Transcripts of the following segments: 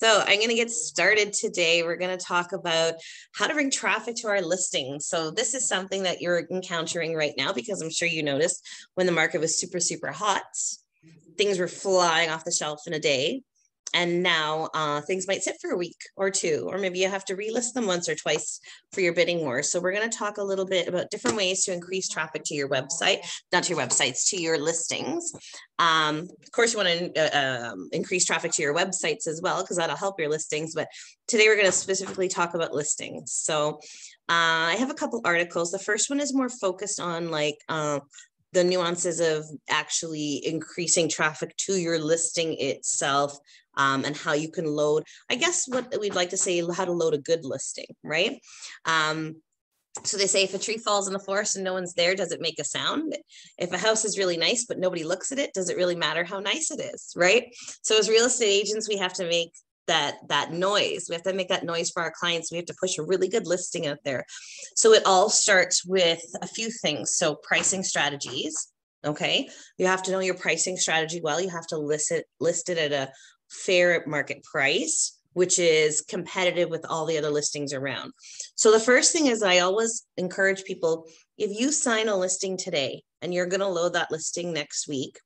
So I'm going to get started today. We're going to talk about how to bring traffic to our listings. So this is something that you're encountering right now because I'm sure you noticed when the market was super, super hot, things were flying off the shelf in a day and now uh, things might sit for a week or two, or maybe you have to relist them once or twice for your bidding war. So we're going to talk a little bit about different ways to increase traffic to your website, not to your websites, to your listings. Um, of course, you want to uh, um, increase traffic to your websites as well, because that'll help your listings. But today we're going to specifically talk about listings. So uh, I have a couple articles. The first one is more focused on like uh, the nuances of actually increasing traffic to your listing itself um, and how you can load, I guess what we'd like to say, how to load a good listing, right? Um, so they say if a tree falls in the forest and no one's there, does it make a sound? If a house is really nice, but nobody looks at it, does it really matter how nice it is, right? So as real estate agents, we have to make that that noise. We have to make that noise for our clients. We have to push a really good listing out there. So it all starts with a few things. So pricing strategies okay? You have to know your pricing strategy well. You have to list it list it at a fair market price, which is competitive with all the other listings around. So the first thing is I always encourage people if you sign a listing today and you're going to load that listing next week,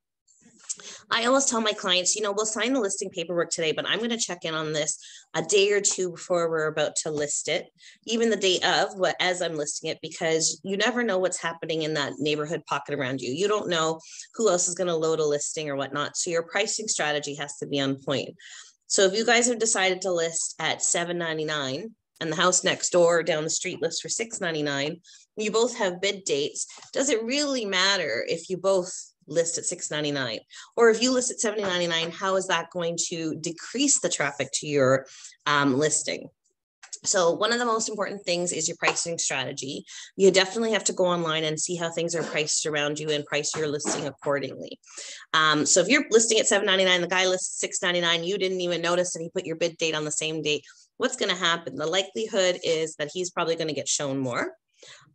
I always tell my clients, you know, we'll sign the listing paperwork today, but I'm going to check in on this a day or two before we're about to list it, even the day of, what as I'm listing it, because you never know what's happening in that neighborhood pocket around you. You don't know who else is going to load a listing or whatnot. So your pricing strategy has to be on point. So if you guys have decided to list at 799 and the house next door down the street lists for 699, you both have bid dates. Does it really matter if you both list at 699 or if you list at 799 how is that going to decrease the traffic to your um, listing so one of the most important things is your pricing strategy. You definitely have to go online and see how things are priced around you and price your listing accordingly. Um, so if you're listing at 799, the guy lists 699, you didn't even notice and he put your bid date on the same date. What's going to happen? The likelihood is that he's probably going to get shown more.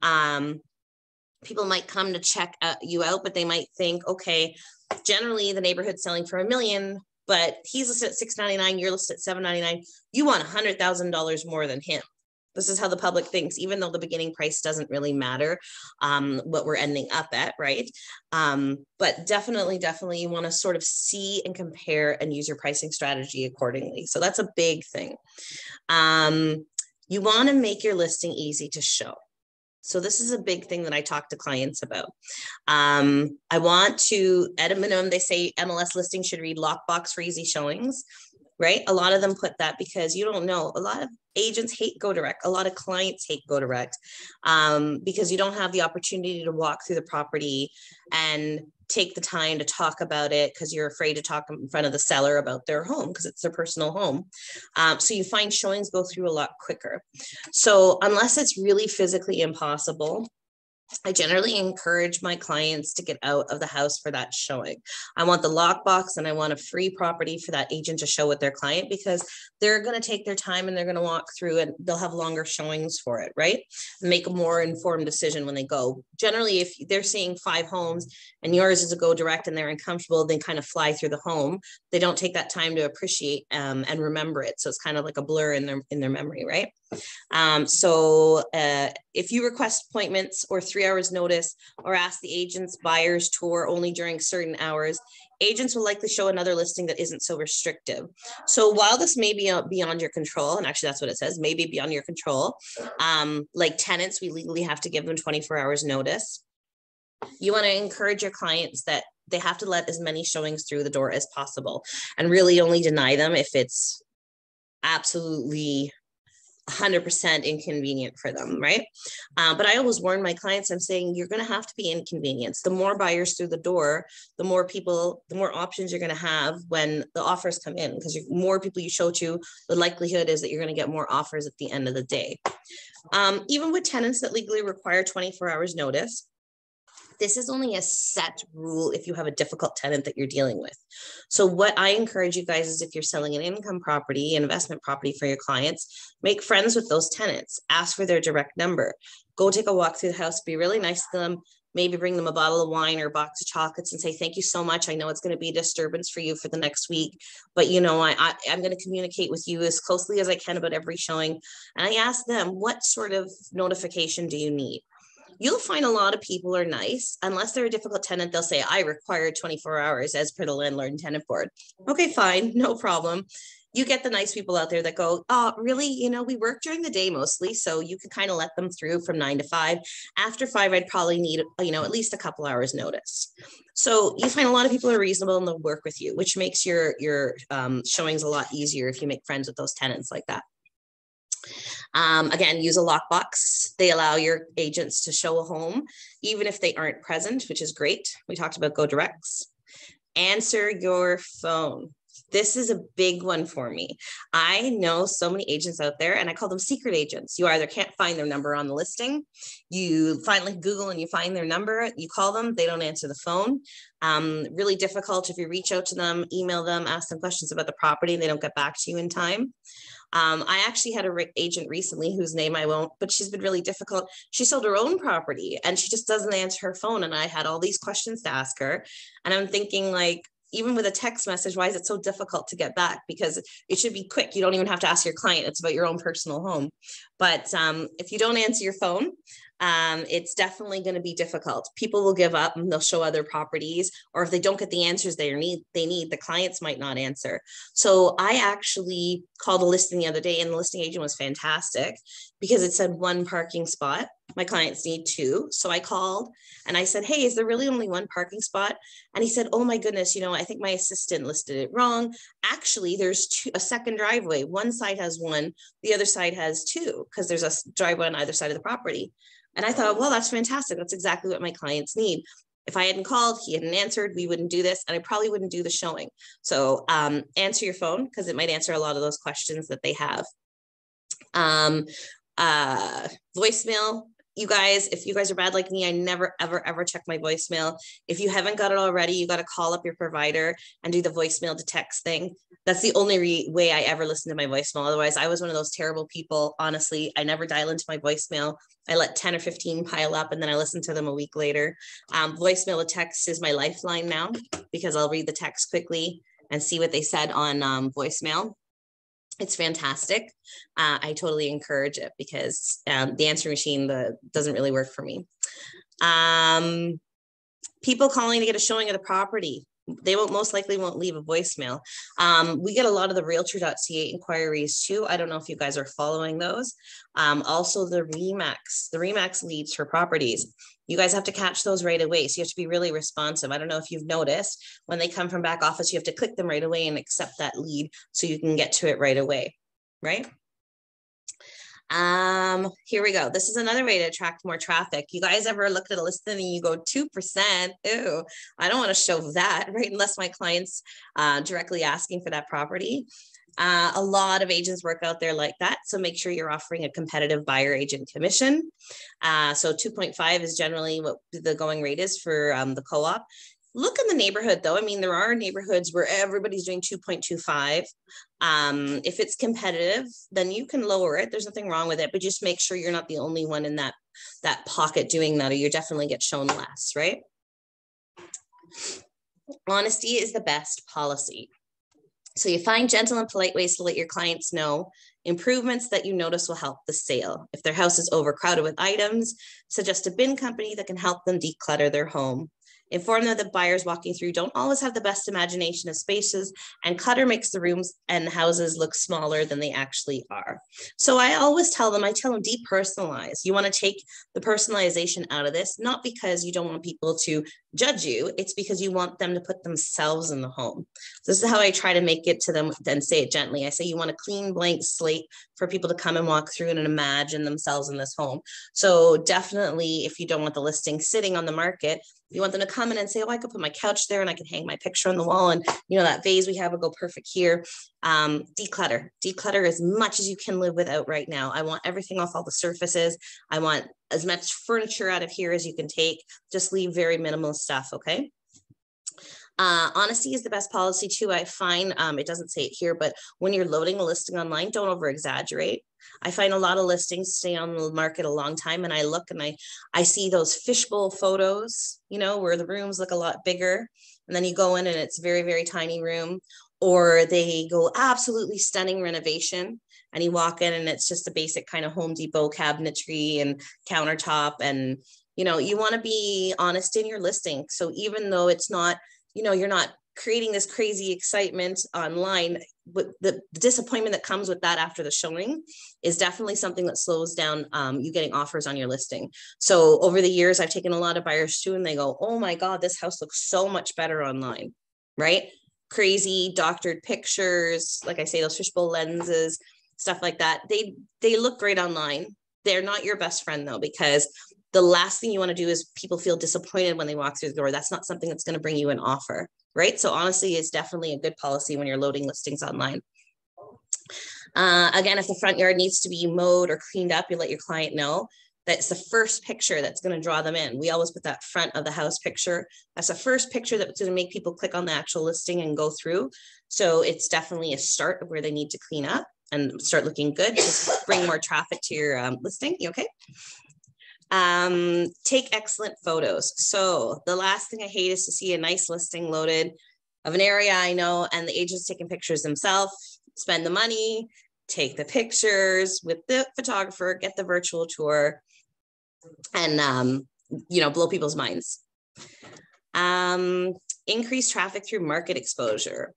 Um, people might come to check uh, you out, but they might think, okay, generally the neighborhood's selling for a million, but he's listed at 699, you're listed at 799. You want $100,000 more than him. This is how the public thinks, even though the beginning price doesn't really matter um, what we're ending up at, right? Um, but definitely, definitely, you want to sort of see and compare and use your pricing strategy accordingly. So that's a big thing. Um, you want to make your listing easy to show. So this is a big thing that I talk to clients about. Um, I want to, at a minimum, they say MLS listing should read lockbox for easy showings, right? A lot of them put that because you don't know. A lot of agents hate go direct. A lot of clients hate go direct um, because you don't have the opportunity to walk through the property and take the time to talk about it because you're afraid to talk in front of the seller about their home because it's their personal home. Um, so you find showings go through a lot quicker. So unless it's really physically impossible, I generally encourage my clients to get out of the house for that showing. I want the lockbox and I want a free property for that agent to show with their client because they're going to take their time and they're going to walk through and they'll have longer showings for it, right? Make a more informed decision when they go. Generally, if they're seeing five homes and yours is a go direct and they're uncomfortable, they kind of fly through the home. They don't take that time to appreciate um, and remember it. So it's kind of like a blur in their in their memory, right? Um, so uh, if you request appointments or three hours notice or ask the agent's buyer's tour only during certain hours, agents will likely show another listing that isn't so restrictive. So while this may be beyond your control, and actually that's what it says, maybe beyond your control, um, like tenants, we legally have to give them 24 hours notice. You want to encourage your clients that they have to let as many showings through the door as possible and really only deny them if it's absolutely 100% inconvenient for them, right? Uh, but I always warn my clients, I'm saying you're going to have to be inconvenienced. The more buyers through the door, the more people, the more options you're going to have when the offers come in, because more people you show to, the likelihood is that you're going to get more offers at the end of the day. Um, even with tenants that legally require 24 hours notice, this is only a set rule if you have a difficult tenant that you're dealing with. So, what I encourage you guys is if you're selling an income property, investment property for your clients, make friends with those tenants, ask for their direct number, go take a walk through the house, be really nice to them, maybe bring them a bottle of wine or a box of chocolates and say thank you so much. I know it's going to be a disturbance for you for the next week but you know i, I i'm going to communicate with you as closely as i can about every showing. And i ask them what sort of notification do you need you'll find a lot of people are nice unless they're a difficult tenant they'll say i require 24 hours as per the landlord and tenant board okay fine no problem you get the nice people out there that go, oh, really? You know, we work during the day mostly. So you can kind of let them through from nine to five. After five, I'd probably need, you know, at least a couple hours notice. So you find a lot of people are reasonable and they'll work with you, which makes your, your um, showings a lot easier if you make friends with those tenants like that. Um, again, use a lockbox. They allow your agents to show a home, even if they aren't present, which is great. We talked about Go Directs. Answer your phone this is a big one for me. I know so many agents out there, and I call them secret agents. You either can't find their number on the listing, you finally Google and you find their number, you call them, they don't answer the phone. Um, really difficult if you reach out to them, email them, ask them questions about the property, and they don't get back to you in time. Um, I actually had a re- agent recently whose name I won't, but she's been really difficult. She sold her own property and she just doesn't answer her phone. And I had all these questions to ask her. And I'm thinking, like, even with a text message, why is it so difficult to get back? Because it should be quick. You don't even have to ask your client. It's about your own personal home. But um, if you don't answer your phone, um, it's definitely going to be difficult. People will give up and they'll show other properties, or if they don't get the answers they need, they need, the clients might not answer. So I actually called a listing the other day, and the listing agent was fantastic because it said one parking spot. My clients need two. So I called and I said, Hey, is there really only one parking spot? And he said, Oh my goodness, you know, I think my assistant listed it wrong. Actually, there's two, a second driveway. One side has one, the other side has two, because there's a driveway on either side of the property. And I thought, well, that's fantastic. That's exactly what my clients need. If I hadn't called, he hadn't answered, we wouldn't do this, and I probably wouldn't do the showing. So um, answer your phone because it might answer a lot of those questions that they have. Um, uh, voicemail, you guys, if you guys are bad like me, I never, ever, ever check my voicemail. If you haven't got it already, you got to call up your provider and do the voicemail to text thing. That's the only re- way I ever listen to my voicemail. Otherwise, I was one of those terrible people. Honestly, I never dial into my voicemail. I let 10 or 15 pile up and then I listen to them a week later. Um, voicemail to text is my lifeline now because I'll read the text quickly and see what they said on um, voicemail it's fantastic. Uh, I totally encourage it because um, the answer machine the, doesn't really work for me. Um, people calling to get a showing of the property they won't most likely won't leave a voicemail. Um, we get a lot of the realtor.ca inquiries too. I don't know if you guys are following those. Um, also the Remax, the Remax leads for properties. You guys have to catch those right away. So you have to be really responsive. I don't know if you've noticed when they come from back office, you have to click them right away and accept that lead so you can get to it right away, right? Um, here we go. This is another way to attract more traffic. You guys ever looked at a listing and you go 2%? Ew, I don't want to show that, right? Unless my client's uh, directly asking for that property. Uh, a lot of agents work out there like that. So make sure you're offering a competitive buyer agent commission. Uh, so 2.5 is generally what the going rate is for um, the co-op look in the neighborhood though. I mean, there are neighborhoods where everybody's doing 2.25. Um, if it's competitive, then you can lower it. There's nothing wrong with it, but just make sure you're not the only one in that that pocket doing that, or you definitely get shown less, right? Honesty is the best policy. So you find gentle and polite ways to let your clients know improvements that you notice will help the sale. If their house is overcrowded with items, suggest a bin company that can help them declutter their home. Inform them that buyers walking through don't always have the best imagination of spaces, and clutter makes the rooms and houses look smaller than they actually are. So I always tell them, I tell them depersonalize. You want to take the personalization out of this, not because you don't want people to judge you, it's because you want them to put themselves in the home. This is how I try to make it to them and say it gently. I say you want a clean blank slate for people to come and walk through and imagine themselves in this home. So definitely if you don't want the listing sitting on the market, you want them to come in and say, oh, I could put my couch there and I can hang my picture on the wall. And, you know, that vase we have will go perfect here. Um, declutter, declutter as much as you can live without right now. I want everything off all the surfaces. I want as much furniture out of here as you can take. Just leave very minimal stuff, okay? Uh, honesty is the best policy too. I find um, it doesn't say it here, but when you're loading a listing online, don't over exaggerate. I find a lot of listings stay on the market a long time, and I look and I I see those fishbowl photos, you know, where the rooms look a lot bigger, and then you go in and it's very very tiny room, or they go absolutely stunning renovation, and you walk in and it's just a basic kind of Home Depot cabinetry and countertop and you know you want to be honest in your listing so even though it's not you know you're not creating this crazy excitement online but the, disappointment that comes with that after the showing is definitely something that slows down um, you getting offers on your listing. So over the years i've taken a lot of buyers too and they go oh my god this house looks so much better online right? Crazy doctored pictures like i say those fishbowl lenses stuff like that. They they look great online. They're not your best friend though because the last thing you want to do is people feel disappointed when they walk through the door. That's not something that's going to bring you an offer, right? So honestly, it's definitely a good policy when you're loading listings online. Uh, again, if the front yard needs to be mowed or cleaned up, you let your client know. That's the first picture that's going to draw them in. We always put that front of the house picture. That's the first picture that's going to make people click on the actual listing and go through. So it's definitely a start of where they need to clean up and start looking good. Just bring more traffic to your um, listing. You okay? Um, take excellent photos. So the last thing I hate is to see a nice listing loaded of an area I know and the agent's taking pictures themselves, spend the money, take the pictures with the photographer, get the virtual tour, and um, you know, blow people's minds. Um, increase traffic through market exposure.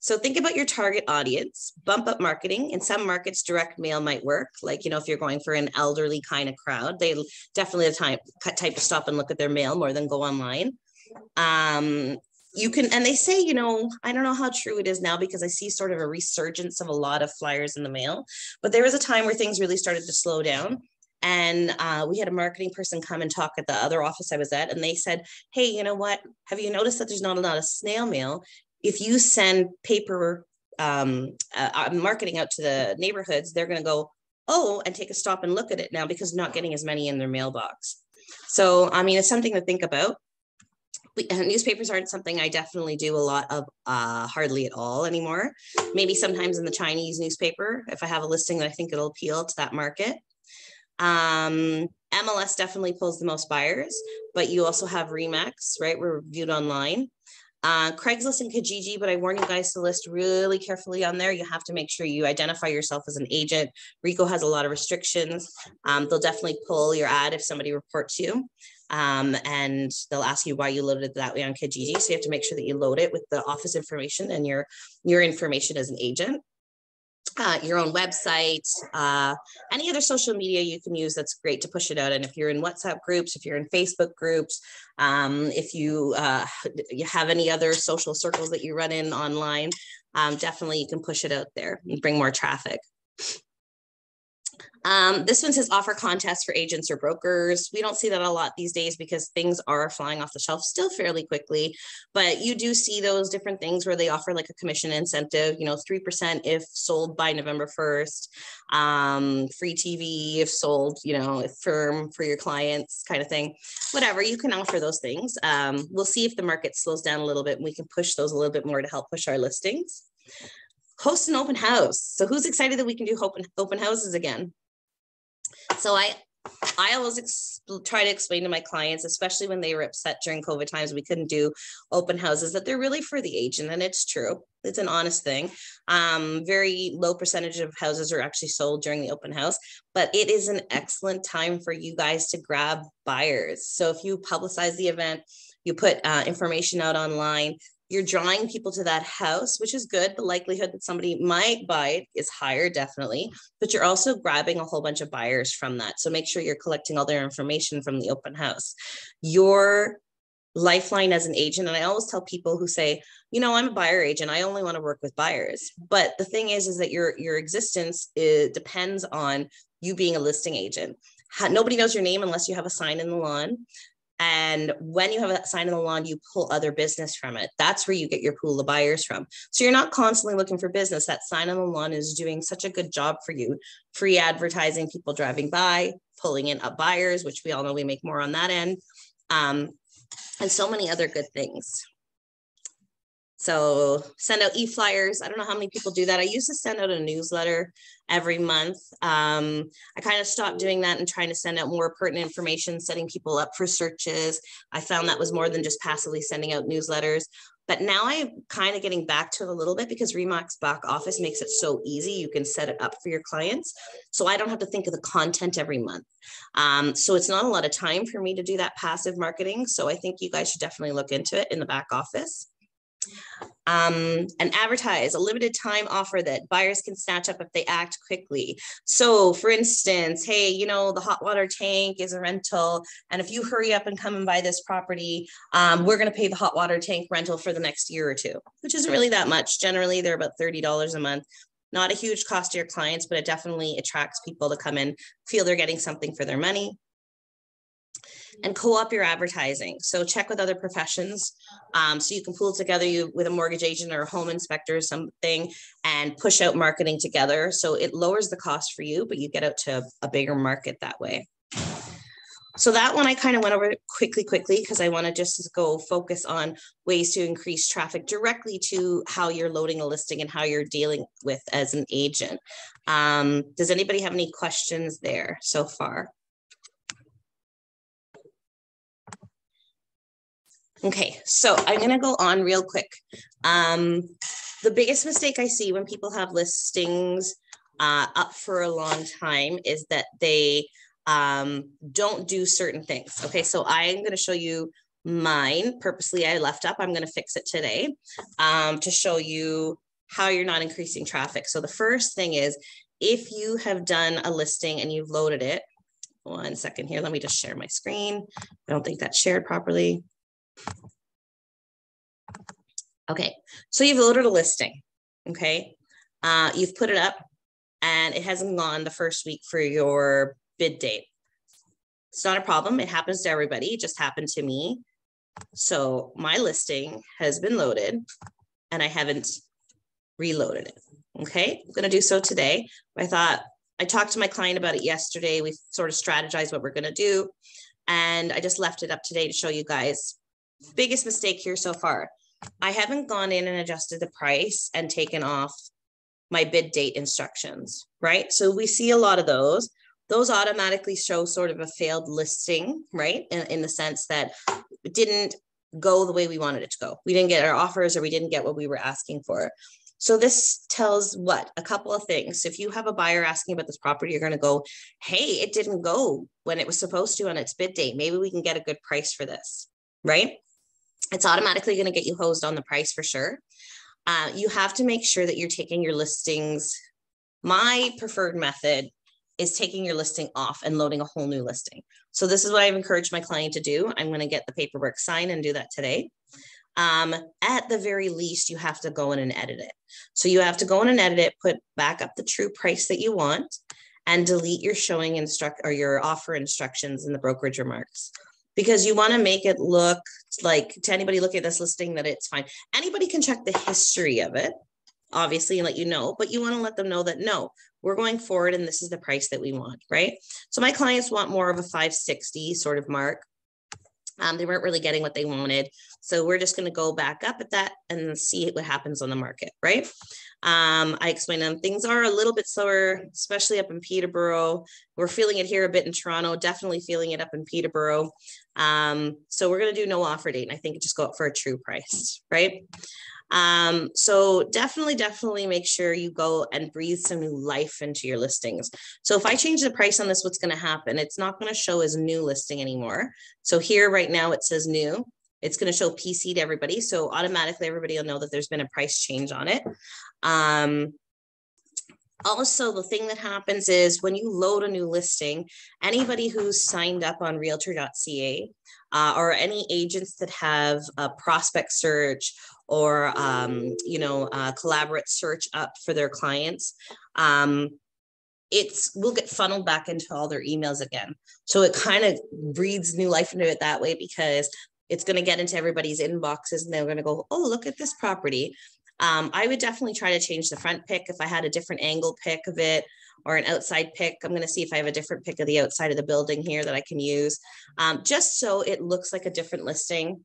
So think about your target audience, bump up marketing. In some markets, direct mail might work. Like, you know, if you're going for an elderly kind of crowd, they definitely have time type to stop and look at their mail more than go online. Um, you can, and they say, you know, I don't know how true it is now because I see sort of a resurgence of a lot of flyers in the mail, but there was a time where things really started to slow down. And uh, we had a marketing person come and talk at the other office I was at, and they said, Hey, you know what? Have you noticed that there's not a lot of snail mail? If you send paper um, uh, uh, marketing out to the neighborhoods, they're going to go, oh, and take a stop and look at it now because not getting as many in their mailbox. So, I mean, it's something to think about. newspapers aren't something I definitely do a lot of, uh, hardly at all anymore. Maybe sometimes in the Chinese newspaper, if I have a listing that I think it'll appeal to that market. Um, MLS definitely pulls the most buyers, but you also have Remax, right? We're viewed online uh, Craigslist and Kijiji, but I warn you guys to list really carefully on there. You have to make sure you identify yourself as an agent. RECO has a lot of restrictions. Um, they'll definitely pull your ad if somebody reports you. Um, and they'll ask you why you loaded it that way on Kijiji. So you have to make sure that you load it with the office information and your, your information as an agent uh, your own website, uh, any other social media you can use that's great to push it out. And if you're in WhatsApp groups, if you're in Facebook groups, um, if you, uh, you have any other social circles that you run in online, um, definitely you can push it out there and bring more traffic. Um, this one says offer contests for agents or brokers. We don't see that a lot these days because things are flying off the shelf still fairly quickly, but you do see those different things where they offer like a commission incentive, you know, 3% if sold by November 1st, um, free TV if sold, you know, firm for your clients kind of thing, whatever, you can offer those things. Um, we'll see if the market slows down a little bit and we can push those a little bit more to help push our listings. Host an open house. So who's excited that we can do open, open houses again? So I I always ex- try to explain to my clients, especially when they were upset during COVID times, we couldn't do open houses, that they're really for the agent. And it's true. It's an honest thing. Um, very low percentage of houses are actually sold during the open house, but it is an excellent time for you guys to grab buyers. So if you publicize the event, you put uh, information out online, you're drawing people to that house, which is good. The likelihood that somebody might buy it is higher, definitely, but you're also grabbing a whole bunch of buyers from that. So make sure you're collecting all their information from the open house. Your lifeline as an agent, and I always tell people who say, you know, I'm a buyer agent. I only want to work with buyers. But the thing is, is that your your existence depends on you being a listing agent. Nobody knows your name unless you have a sign in the lawn. And when you have that sign in the lawn, you pull other business from it. That's where you get your pool of buyers from. So you're not constantly looking for business. That sign on the lawn is doing such a good job for you. Free advertising, people driving by, pulling in up buyers, which we all know we make more on that end, um, and so many other good things. So send out e-flyers. I don't know how many people do that. I used to send out a newsletter every month. Um, I kind of stopped doing that and trying to send out more pertinent information, setting people up for searches. I found that was more than just passively sending out newsletters. But now I'm kind of getting back to it a little bit because Remax back office makes it so easy. You can set it up for your clients. So I don't have to think of the content every month. Um, so it's not a lot of time for me to do that passive marketing. So I think you guys should definitely look into it in the back office um, and advertise a limited time offer that buyers can snatch up if they act quickly. So, for instance, hey, you know, the hot water tank is a rental, and if you hurry up and come and buy this property, um, we're going to pay the hot water tank rental for the next year or two, which isn't really that much. Generally, they're about $30 a month. Not a huge cost to your clients, but it definitely attracts people to come in, feel they're getting something for their money and co-op your advertising. So check with other professions. Um, so you can pool together you with a mortgage agent or a home inspector or something and push out marketing together. So it lowers the cost for you, but you get out to a bigger market that way. So that one I kind of went over quickly, quickly, because I want to just go focus on ways to increase traffic directly to how you're loading a listing and how you're dealing with as an agent. Um, does anybody have any questions there so far? Okay, so I'm going to go on real quick. Um, the biggest mistake I see when people have listings uh, up for a long time is that they um, don't do certain things. Okay, so I'm going to show you mine. Purposely, I left up. I'm going to fix it today um, to show you how you're not increasing traffic. So the first thing is if you have done a listing and you've loaded it, one second here, let me just share my screen. I don't think that's shared properly. Okay, so you've loaded a listing, okay? Uh, you've put it up and it hasn't gone the first week for your bid date. It's not a problem. It happens to everybody. It just happened to me. So my listing has been loaded and I haven't reloaded it. Okay, I'm going to do so today. I thought I talked to my client about it yesterday. We sort of strategized what we're going to do. And I just left it up today to show you guys biggest mistake here so far. I haven't gone in and adjusted the price and taken off my bid date instructions, right? So we see a lot of those. Those automatically show sort of a failed listing, right? In, in the sense that it didn't go the way we wanted it to go. We didn't get our offers or we didn't get what we were asking for. So this tells what? A couple of things. If you have a buyer asking about this property, you're going to go, hey, it didn't go when it was supposed to on its bid date. Maybe we can get a good price for this, right? It's automatically going to get you hosed on the price for sure. Uh, you have to make sure that you're taking your listings. My preferred method is taking your listing off and loading a whole new listing. So this is what I've encouraged my client to do. I'm going to get the paperwork signed and do that today. Um, at the very least, you have to go in and edit it. So you have to go in and edit it, put back up the true price that you want, and delete your showing instruct or your offer instructions in the brokerage remarks because you want to make it look like to anybody looking at this listing that it's fine. Anybody can check the history of it, obviously, and let you know, but you want to let them know that no, we're going forward and this is the price that we want, right? So my clients want more of a 560 sort of mark. Um, they weren't really getting what they wanted. So we're just going to go back up at that and see what happens on the market, right? Um, I explained them things are a little bit slower, especially up in Peterborough. We're feeling it here a bit in Toronto, definitely feeling it up in Peterborough. Um, so we're going to do no offer date. And I think just go up for a true price, right? Um, so definitely, definitely make sure you go and breathe some new life into your listings. So if I change the price on this, what's going to happen? It's not going to show as new listing anymore. So here right now it says new. It's going to show PC to everybody. So automatically everybody will know that there's been a price change on it. Um, also, the thing that happens is when you load a new listing, anybody who's signed up on realtor.ca uh, or any agents that have a prospect search or um, you know collaborate search up for their clients um, it's will get funneled back into all their emails again. So it kind of breathes new life into it that way because it's going to get into everybody's inboxes and they're going to go oh look at this property um, i would definitely try to change the front pic if i had a different angle pic of it or an outside pic i'm going to see if i have a different pic of the outside of the building here that i can use um, just so it looks like a different listing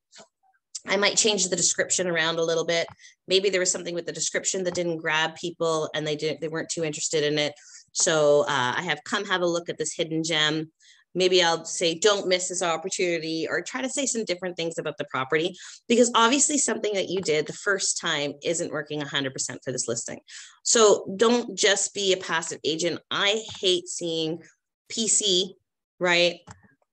I might change the description around a little bit. Maybe there was something with the description that didn't grab people and they didn't they weren't too interested in it. So uh, I have come have a look at this hidden gem. Maybe I'll say don't miss this opportunity or try to say some different things about the property because obviously something that you did the first time isn't working 100% for this listing. So don't just be a passive agent. I hate seeing PC, right?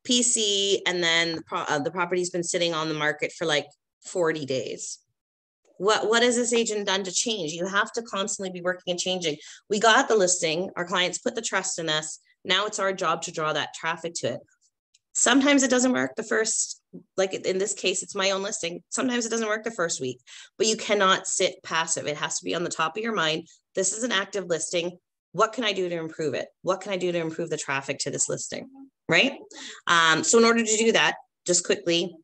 PC and then the, pro- uh, the property's been sitting on the market for like 40 days. What, what has this agent done to change? You have to constantly be working and changing. We got the listing, our clients put the trust in us. Now it's our job to draw that traffic to it. Sometimes it doesn't work the first, like in this case, it's my own listing. Sometimes it doesn't work the first week, but you cannot sit passive. It has to be on the top of your mind. This is an active listing. What can I do to improve it? What can I do to improve the traffic to this listing? Right. Um, so, in order to do that, just quickly,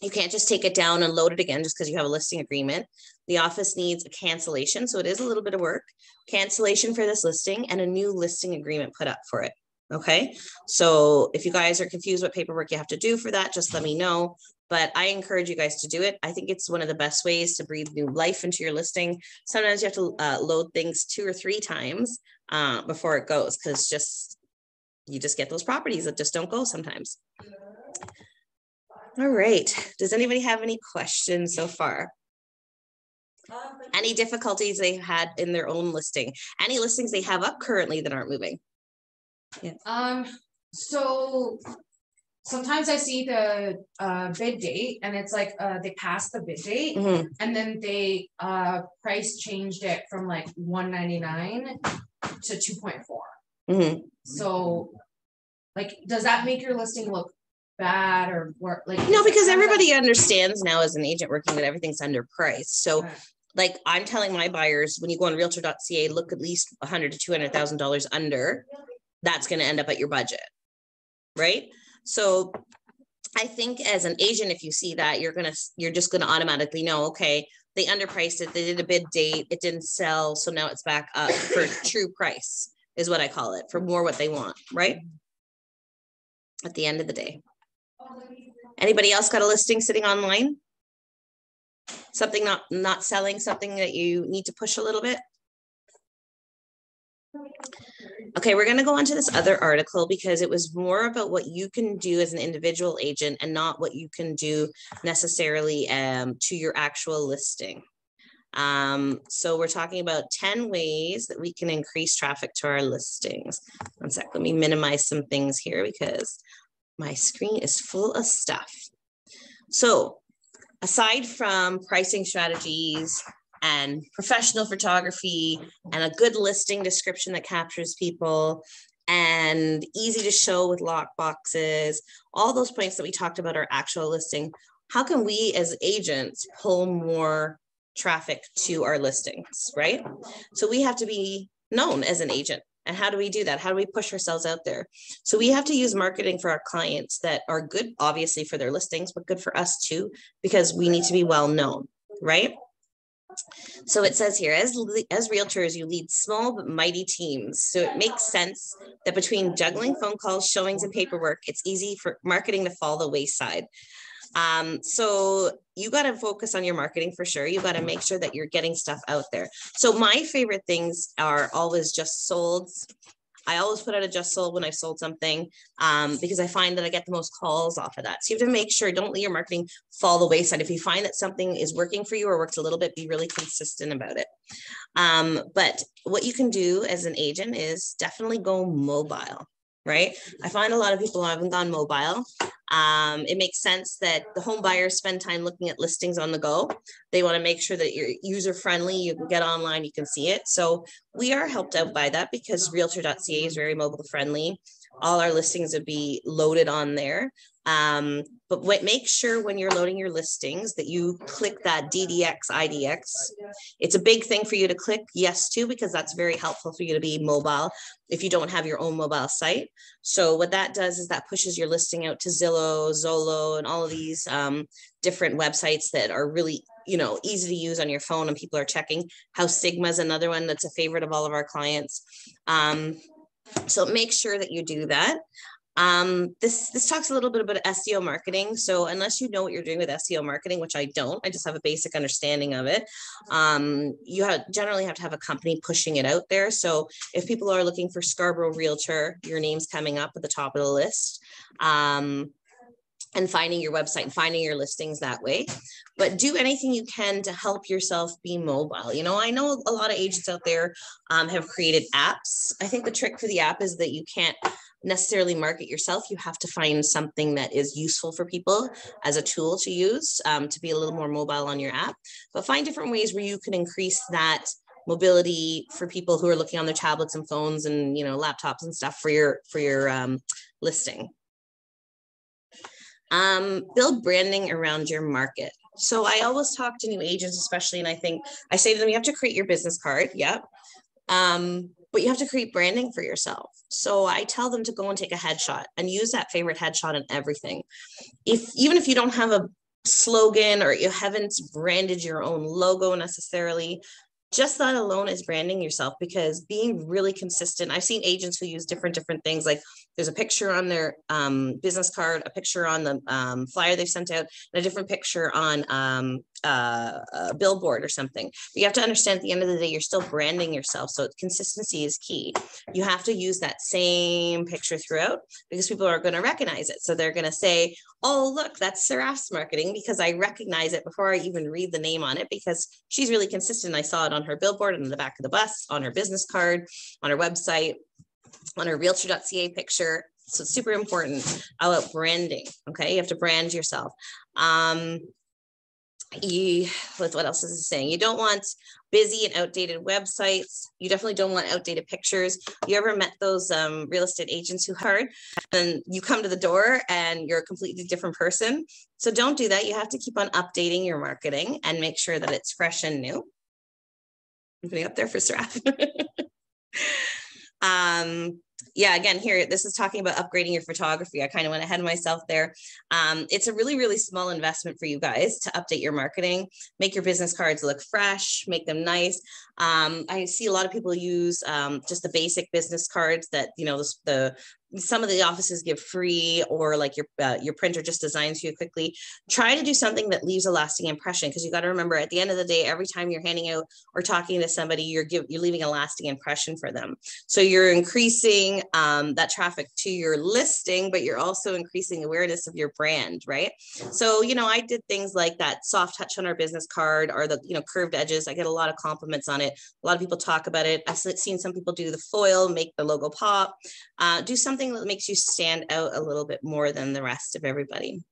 you can't just take it down and load it again just because you have a listing agreement. The office needs a cancellation. So it is a little bit of work. Cancellation for this listing and a new listing agreement put up for it. Okay. So if you guys are confused what paperwork you have to do for that, just let me know. But I encourage you guys to do it. I think it's one of the best ways to breathe new life into your listing. Sometimes you have to uh, load things two or three times uh, before it goes because just you just get those properties that just don't go sometimes. All right. Does anybody have any questions so far? Any difficulties they've had in their own listing? Any listings they have up currently that aren't moving? Yeah. Um, so sometimes I see the uh bid date and it's like uh they passed the bid date Mhm. and then they uh price changed it from like one ninety nine to two point four. Mhm. So like, does that make your listing look bad or work like? No, because does that- everybody understands now as an agent working that everything's underpriced. So Right. like I'm telling my buyers, when you go on realtor.ca, look at least a hundred to two hundred thousand dollars under. That's gonna end up at your budget. Right? So I think as an agent, if you see that, you're gonna, you're just gonna automatically know, okay, they underpriced it, they did a bid date, it didn't sell, so now it's back up for true price, is what I call it, for more what they want, right? Mm-hmm. At the end of the day. Anybody else got a listing sitting online? Something not, not selling, something that you need to push a little bit? Okay, we're gonna go on to this other article because it was more about what you can do as an individual agent and not what you can do necessarily um, to your actual listing. Um, so we're talking about ten ways that we can increase traffic to our listings. One sec, let me minimize some things here because my screen is full of stuff. So aside from pricing strategies and professional photography and a good listing description that captures people and easy to show with lock boxes, all those points that we talked about are actual listing. How can we as agents pull more traffic to our listings, right? So we have to be known as an agent. And how do we do that? How do we push ourselves out there? So we have to use marketing for our clients that are good, obviously, for their listings, but good for us too, because we need to be well known, right? So it says here, as as realtors, you lead small but mighty teams. So it makes sense that between juggling phone calls, showings, and paperwork, it's easy for marketing to fall the wayside. Um, so you got to focus on your marketing for sure. You got to make sure that you're getting stuff out there. So my favorite things are always just sold. I always put out a just sold when I've sold something um, because I find that I get the most calls off of that. So you have to make sure, don't let your marketing fall the wayside. If you find that something is working for you or works a little bit, be really consistent about it. Um, but what you can do as an agent is definitely go mobile, right? I find a lot of people haven't gone mobile. Um, it makes sense that the home buyers spend time looking at listings on the go. They want to make sure that you're user friendly. You can get online, you can see it. So we are helped out by that because realtor.ca is very mobile friendly. All our listings would be loaded on there. Um, but what make sure when you're loading your listings that you click that DDX IDX. It's a big thing for you to click yes to because that's very helpful for you to be mobile if you don't have your own mobile site. So what that does is that pushes your listing out to Zillow, Zolo, and all of these um, different websites that are really you know easy to use on your phone and people are checking. House Sigma is another one that's a favorite of all of our clients. Um, so make sure that you do that. Um, this this talks a little bit about SEO marketing. So unless you know what you're doing with SEO marketing, which I don't, I just have a basic understanding of it. Um, you have, generally have to have a company pushing it out there. So if people are looking for Scarborough Realtor, your name's coming up at the top of the list. Um, and finding your website and finding your listings that way. But do anything you can to help yourself be mobile. You know, I know a lot of agents out there um, have created apps. I think the trick for the app is that you can't necessarily market yourself. You have to find something that is useful for people as a tool to use um, to be a little more mobile on your app. But find different ways where you can increase that mobility for people who are looking on their tablets and phones and you know laptops and stuff for your for your um, listing. Um, build branding around your market. So I always talk to new agents, especially, and I think I say to them, you have to create your business card. Yep. Um, but you have to create branding for yourself. So I tell them to go and take a headshot and use that favorite headshot in everything. If even if you don't have a slogan or you haven't branded your own logo necessarily, just that alone is branding yourself because being really consistent. I've seen agents who use different different things like there's a picture on their um, business card, a picture on the um, flyer they've sent out, and a different picture on um, uh, a billboard or something. But you have to understand at the end of the day, you're still branding yourself. So consistency is key. You have to use that same picture throughout because people are going to recognize it. So they're going to say, oh, look, that's Seraph's marketing because I recognize it before I even read the name on it because she's really consistent. I saw it on her billboard in the back of the bus, on her business card, on her website on a realtor.ca picture. So it's super important about branding. Okay. You have to brand yourself. Um, you with what else is it saying? You don't want busy and outdated websites. You definitely don't want outdated pictures. You ever met those um, real estate agents who hired and you come to the door and you're a completely different person? So don't do that. You have to keep on updating your marketing and make sure that it's fresh and new. I'm putting up there for Seraph. Um, yeah, again, here, this is talking about upgrading your photography. I kind of went ahead of myself there. Um, it's a really, really small investment for you guys to update your marketing, make your business cards look fresh, make them nice. Um, I see a lot of people use um, just the basic business cards that, you know, the, the some of the offices give free or like your uh, your printer just designs you quickly try to do something that leaves a lasting impression because you got to remember at the end of the day every time you're handing out or talking to somebody you're give, you're leaving a lasting impression for them. So you're increasing um, that traffic to your listing but you're also increasing awareness of your brand right? So you know i did things like that soft touch on our business card or the you know curved edges. I get a lot of compliments on it. A lot of people talk about it. I've seen some people do the foil make the logo pop uh, do something something that makes you stand out a little bit more than the rest of everybody.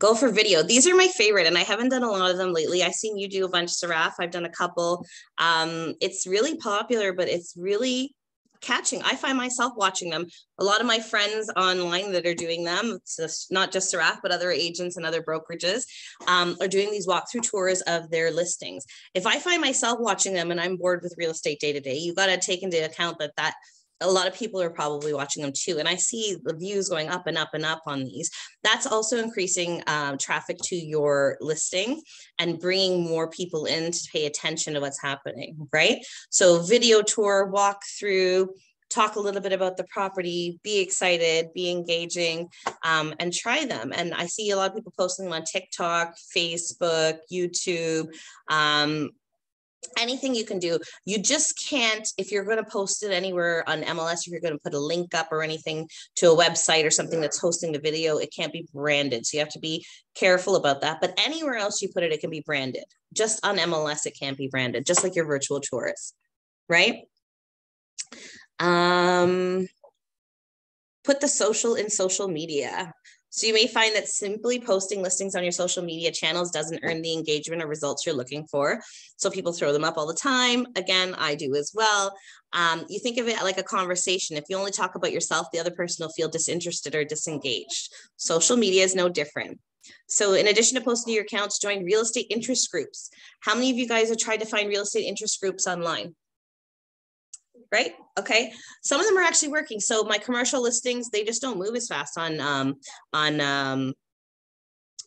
Go for video. These are my favorite, and I haven't done a lot of them lately. I've seen you do a bunch, of Seraph. I've done a couple. Um, it's really popular, but it's really catching. I find myself watching them. A lot of my friends online that are doing them, just, not just Seraph, but other agents and other brokerages, um, are doing these walkthrough tours of their listings. If I find myself watching them and I'm bored with real estate day to day, you got to take into account that that a lot of people are probably watching them too. And I see the views going up and up and up on these. That's also increasing um, traffic to your listing and bringing more people in to pay attention to what's happening, right? So, video tour, walk through, talk a little bit about the property, be excited, be engaging, um, and try them. And I see a lot of people posting them on TikTok, Facebook, YouTube. Um, anything you can do. You just can't, if you're going to post it anywhere on MLS, if you're going to put a link up or anything to a website or something that's hosting the video, it can't be branded. So you have to be careful about that. But anywhere else you put it, it can be branded. Just on MLS, it can't be branded, just like your virtual tours, right? Um, put the social in social media. So you may find that simply posting listings on your social media channels doesn't earn the engagement or results you're looking for. So people throw them up all the time. Again, I do as well. Um, you think of it like a conversation. If you only talk about yourself, the other person will feel disinterested or disengaged. Social media is no different. So in addition to posting to your accounts, join real estate interest groups. How many of you guys have tried to find real estate interest groups online? Right? Okay. Some of them are actually working. So my commercial listings, they just don't move as fast on um, on um,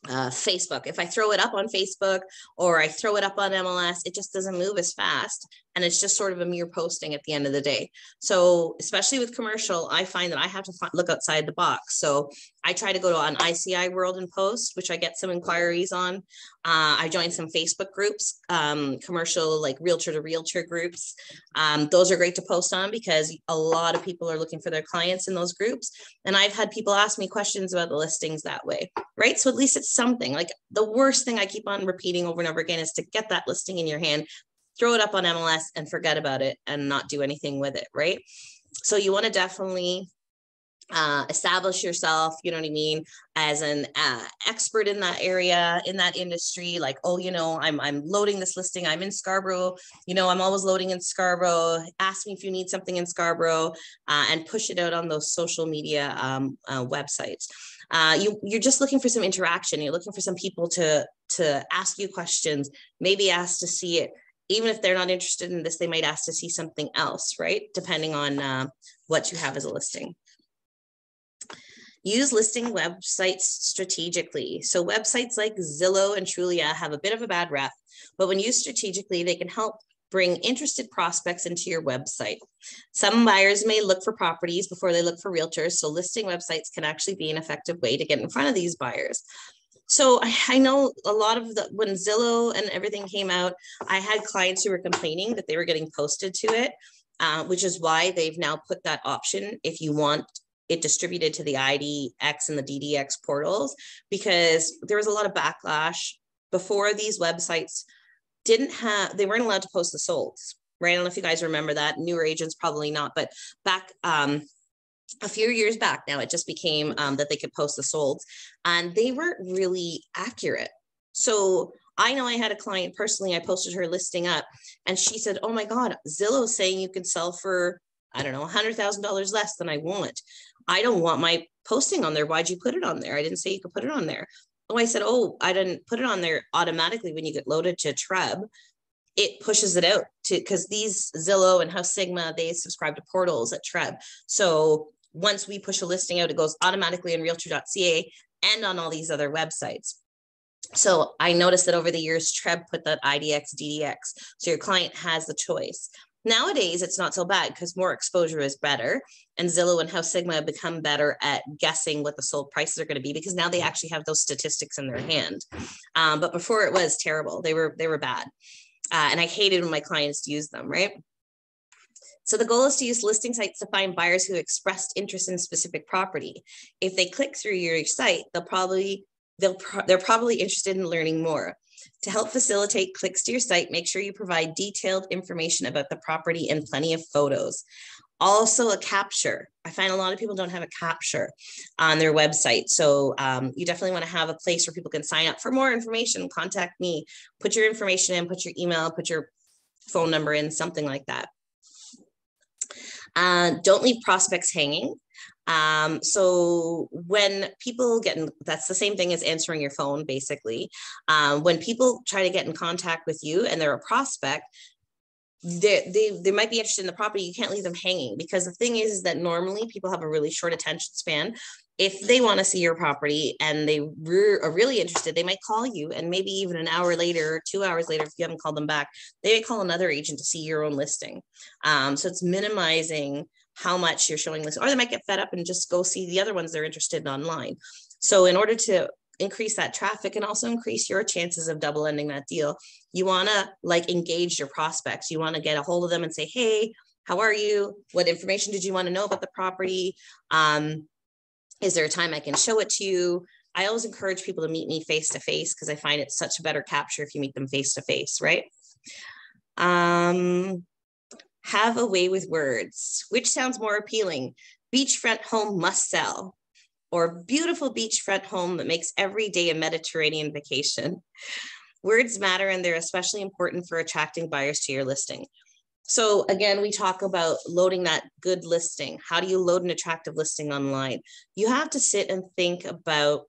uh, Facebook. If I throw it up on Facebook or I throw it up on MLS, it just doesn't move as fast. And it's just sort of a mere posting at the end of the day. So, especially with commercial, I find that I have to find, look outside the box. So, I try to go to an ICI World and post, which I get some inquiries on. Uh, I join some Facebook groups, um, commercial like realtor to realtor groups. Um, those are great to post on because a lot of people are looking for their clients in those groups. And I've had people ask me questions about the listings that way, right? So, at least it's something like the worst thing I keep on repeating over and over again is to get that listing in your hand throw it up on MLS and forget about it and not do anything with it, right? So you want to definitely uh, establish yourself, you know what I mean, as an uh, expert in that area, in that industry. Like, oh, you know, I'm I'm loading this listing. I'm in Scarborough. You know, I'm always loading in Scarborough. Ask me if you need something in Scarborough, uh, and push it out on those social media um, uh, websites. Uh, you you're just looking for some interaction. You're looking for some people to to ask you questions, maybe ask to see it even if they're not interested in this, they might ask to see something else, right? Depending on uh, what you have as a listing. Use listing websites strategically. So websites like Zillow and Trulia have a bit of a bad rep, but when used strategically, they can help bring interested prospects into your website. Some buyers may look for properties before they look for realtors, so listing websites can actually be an effective way to get in front of these buyers. So I, I know a lot of the when Zillow and everything came out, I had clients who were complaining that they were getting posted to it, uh, which is why they've now put that option if you want it distributed to the IDX and the DDX portals, because there was a lot of backlash before these websites didn't have they weren't allowed to post the solds right? I don't know if you guys remember that newer agents probably not but back um a few years back now, it just became um, that they could post the solds and they weren't really accurate. So I know I had a client personally, I posted her listing up and she said, Oh my God, Zillow's saying you can sell for, I don't know, $100,000 less than I want. I don't want my posting on there. Why'd you put it on there? I didn't say you could put it on there. Oh, I said, Oh, I didn't put it on there automatically when you get loaded to Treb it pushes it out to because these Zillow and House Sigma they subscribe to portals at Treb. So once we push a listing out, it goes automatically on realtor.ca and on all these other websites. So I noticed that over the years, Treb put that IDX, DDX. So your client has the choice. Nowadays, it's not so bad because more exposure is better. And Zillow and House Sigma have become better at guessing what the sold prices are going to be because now they actually have those statistics in their hand. Um, but before it was terrible. They were they were bad. Uh, and I hated when my clients used them, right? So the goal is to use listing sites to find buyers who expressed interest in specific property. If they click through your site, they'll probably they'll pro- they're probably interested in learning more. To help facilitate clicks to your site, make sure you provide detailed information about the property and plenty of photos. Also, a capture. I find a lot of people don't have a capture on their website. So, um, you definitely want to have a place where people can sign up for more information. Contact me, put your information in, put your email, put your phone number in, something like that. Uh, don't leave prospects hanging. Um, so when people get in, that's the same thing as answering your phone, basically. Um, when people try to get in contact with you and they're a prospect, they, they they might be interested in the property you can't leave them hanging because the thing is, is that normally people have a really short attention span if they want to see your property and they re- are really interested they might call you and maybe even an hour later two hours later if you haven't called them back they may call another agent to see your own listing um, so it's minimizing how much you're showing this or they might get fed up and just go see the other ones they're interested in online so in order to increase that traffic and also increase your chances of double ending that deal. You want to like engage your prospects. You want to get a hold of them and say, hey, how are you? What information did you want to know about the property? Um, is there a time I can show it to you? I always encourage people to meet me face to face because I find it such a better capture if you meet them face to face, right? Um, have a way with words. Which sounds more appealing? Beachfront home must sell or beautiful beachfront home that makes every day a Mediterranean vacation. Words matter and they're especially important for attracting buyers to your listing. So again, we talk about loading that good listing. How do you load an attractive listing online? You have to sit and think about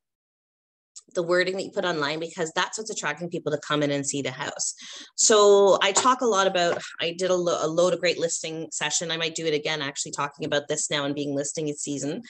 the wording that you put online because that's what's attracting people to come in and see the house. So I talk a lot about, I did a, lo- a load of great listing session. I might do it again, actually talking about this now and being listing season.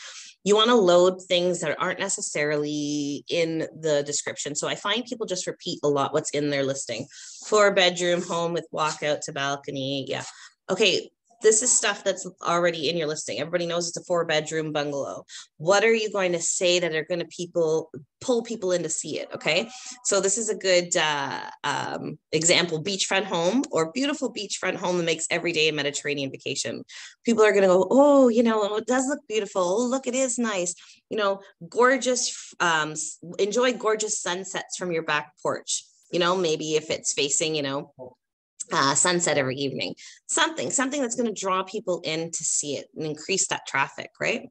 You want to load things that aren't necessarily in the description. So I find people just repeat a lot what's in their listing. Four bedroom home with walkout to balcony. Yeah. Okay, this is stuff that's already in your listing. Everybody knows it's a four bedroom bungalow. What are you going to say that are going to people pull people in to see it? Okay. So this is a good uh, um, example, beachfront home or beautiful beachfront home that makes every day a Mediterranean vacation. People are going to go, oh, you know, it does look beautiful. Oh, look, it is nice. You know, gorgeous, um, enjoy gorgeous sunsets from your back porch. You know, maybe if it's facing, you know, uh, sunset every evening, something, something that's going to draw people in to see it and increase that traffic, right?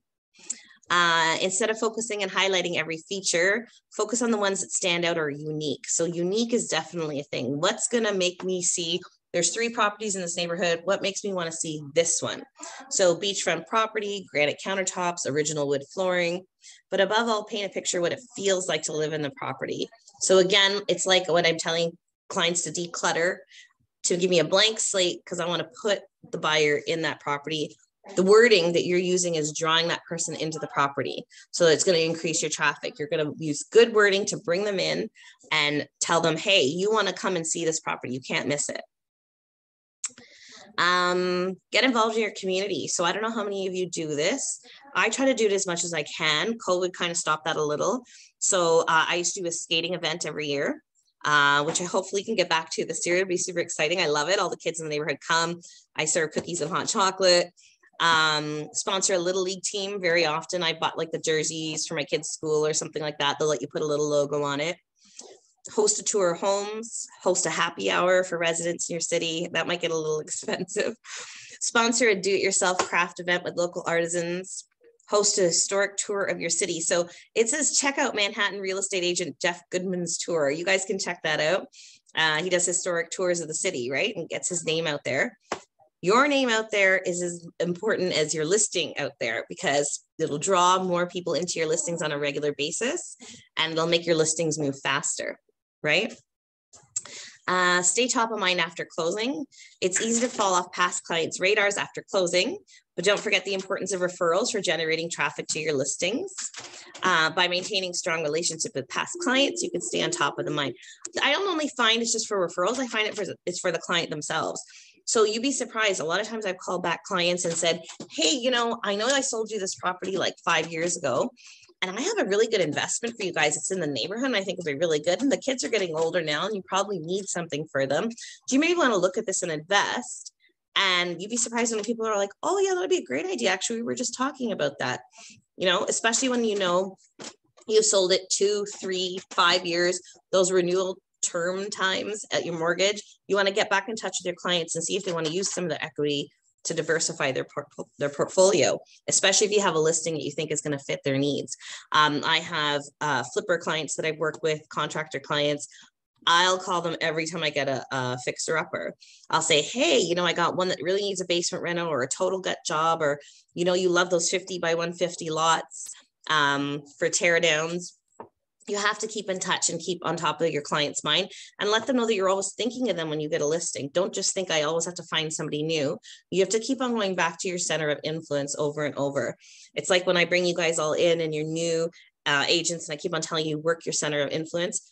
Uh, instead of focusing and highlighting every feature, focus on the ones that stand out or are unique. So unique is definitely a thing. What's going to make me see there's three properties in this neighborhood. What makes me want to see this one? So beachfront property, granite countertops, original wood flooring, but above all, paint a picture what it feels like to live in the property. So again, it's like what I'm telling clients to declutter to give me a blank slate because I want to put the buyer in that property. The wording that you're using is drawing that person into the property. So it's going to increase your traffic. You're going to use good wording to bring them in and tell them, hey, you want to come and see this property. You can't miss it. Um, get involved in your community. So I don't know how many of you do this. I try to do it as much as I can. COVID kind of stopped that a little. So uh, I used to do a skating event every year uh, which I hopefully can get back to this year. It'd be super exciting. I love it. All the kids in the neighborhood come. I serve cookies and hot chocolate. Um, sponsor a little league team very often. I bought like the jerseys for my kids' school or something like that. They'll let you put a little logo on it. Host a tour of homes, host a happy hour for residents in your city. That might get a little expensive. Sponsor a do it yourself craft event with local artisans host a historic tour of your city. So it says check out Manhattan real estate agent Jeff Goodman's tour. You guys can check that out. Uh, he does historic tours of the city, right? And gets his name out there. Your name out there is as important as your listing out there because it'll draw more people into your listings on a regular basis and it'll make your listings move faster, right? Uh, stay top of mind after closing. It's easy to fall off past clients' radars after closing, but don't forget the importance of referrals for generating traffic to your listings. Uh, by maintaining strong relationship with past clients, you can stay on top of the mind. I don't only find it's just for referrals, I find it for it's for the client themselves. So you'd be surprised. A lot of times I've called back clients and said, Hey, you know, I know I sold you this property like five years ago and I have a really good investment for you guys. It's in the neighborhood and I think it'll be really good. And the kids are getting older now and you probably need something for them. Do you maybe want to look at this and invest? And you'd be surprised when people are like, oh, yeah, that'd be a great idea. Actually, we were just talking about that, you know, especially when you know you sold it two, three, five years, those renewal term times at your mortgage. You want to get back in touch with your clients and see if they want to use some of the equity to diversify their port- their portfolio, especially if you have a listing that you think is going to fit their needs. Um, I have uh, flipper clients that I work with, contractor clients. I'll call them every time I get a, a fixer upper. I'll say, hey, you know, I got one that really needs a basement reno or a total gut job, or you know, you love those 50 by 150 lots um, for tear downs you have to keep in touch and keep on top of your client's mind and let them know that you're always thinking of them when you get a listing. Don't just think I always have to find somebody new. You have to keep on going back to your center of influence over and over. It's like when I bring you guys all in and you're new uh, agents and I keep on telling you work your center of influence.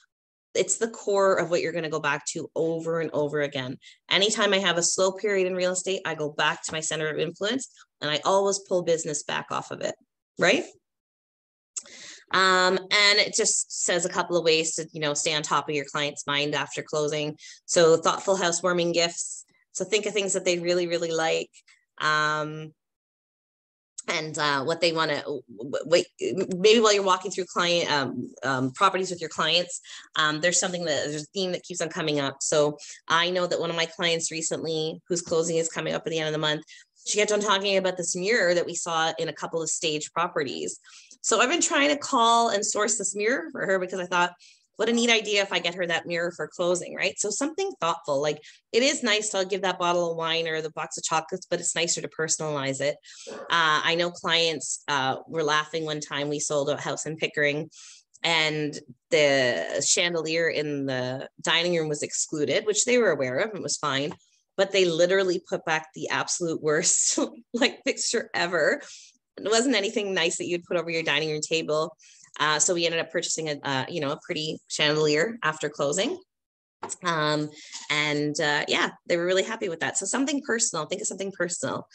It's the core of what you're going to go back to over and over again. Anytime I have a slow period in real estate, I go back to my center of influence and I always pull business back off of it. Right. Um, and it just says a couple of ways to, you know, stay on top of your client's mind after closing. So thoughtful housewarming gifts. So think of things that they really, really like. Um, and uh, what they want to wait maybe while you're walking through client um, um, properties with your clients um, there's something that there's a theme that keeps on coming up so i know that one of my clients recently whose closing is coming up at the end of the month she kept on talking about this mirror that we saw in a couple of stage properties so I've been trying to call and source this mirror for her because I thought, what a neat idea if I get her that mirror for closing, right? So something thoughtful, like it is nice to give that bottle of wine or the box of chocolates, but it's nicer to personalize it. Uh, I know clients uh, were laughing one time we sold a house in Pickering and the chandelier in the dining room was excluded, which they were aware of and was fine. But they literally put back the absolute worst like fixture ever. It wasn't anything nice that you'd put over your dining room table. Uh, so we ended up purchasing a uh, you know a pretty chandelier after closing. Um, and uh, yeah, they were really happy with that. So something personal, think of something personal.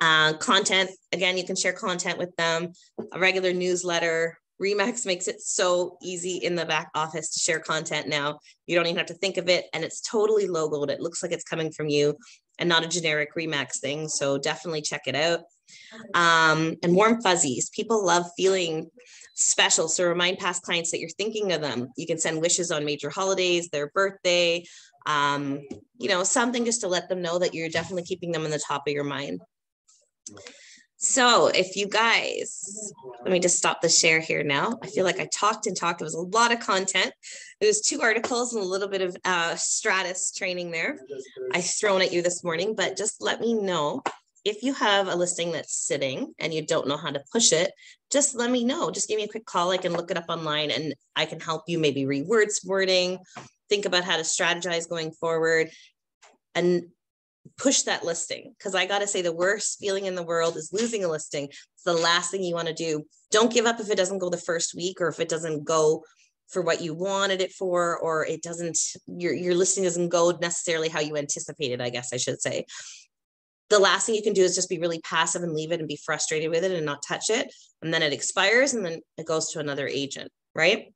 Uh, content, again, you can share content with them, a regular newsletter, Remax makes it so easy in the back office to share content now. You don't even have to think of it, and it's totally logoed. It looks like it's coming from you and not a generic Remax thing. So definitely check it out. Um, and warm fuzzies. People love feeling special. So remind past clients that you're thinking of them. You can send wishes on major holidays, their birthday, um, you know, something just to let them know that you're definitely keeping them in the top of your mind. So if you guys, let me just stop the share here now. I feel like I talked and talked. It was a lot of content. It was two articles and a little bit of uh, Stratus training there. I thrown at you this morning, but just let me know if you have a listing that's sitting and you don't know how to push it, just let me know. Just give me a quick call. I can look it up online and I can help you maybe reword wording, think about how to strategize going forward. And push that listing because I got to say the worst feeling in the world is losing a listing. It's the last thing you want to do. Don't give up if it doesn't go the first week or if it doesn't go for what you wanted it for or it doesn't your your listing doesn't go necessarily how you anticipated, I guess I should say. The last thing you can do is just be really passive and leave it and be frustrated with it and not touch it. And then it expires and then it goes to another agent, right?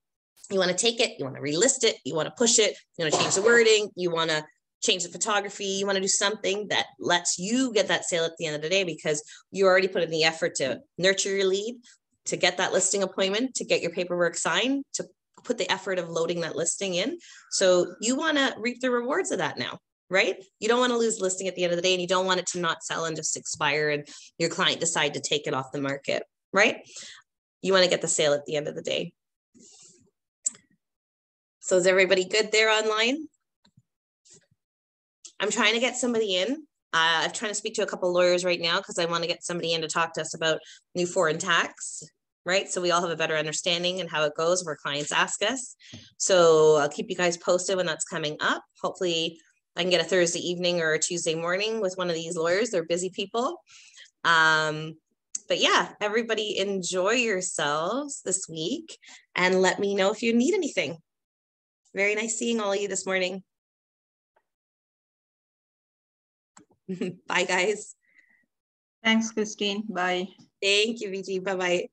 You want to take it, you want to relist it, you want to push it, you want to change the wording, you want to change the photography you want to do something that lets you get that sale at the end of the day because you already put in the effort to nurture your lead to get that listing appointment to get your paperwork signed to put the effort of loading that listing in so you want to reap the rewards of that now right you don't want to lose listing at the end of the day and you don't want it to not sell and just expire and your client decide to take it off the market right you want to get the sale at the end of the day so is everybody good there online I'm trying to get somebody in. Uh, I'm trying to speak to a couple lawyers right now because I want to get somebody in to talk to us about new foreign tax, right? So we all have a better understanding and how it goes where clients ask us. So I'll keep you guys posted when that's coming up. Hopefully, I can get a Thursday evening or a Tuesday morning with one of these lawyers. They're busy people. Um, but yeah, everybody enjoy yourselves this week and let me know if you need anything. Very nice seeing all of you this morning. Bye, guys. Thanks, Christine. Bye. Thank you, VG. Bye bye.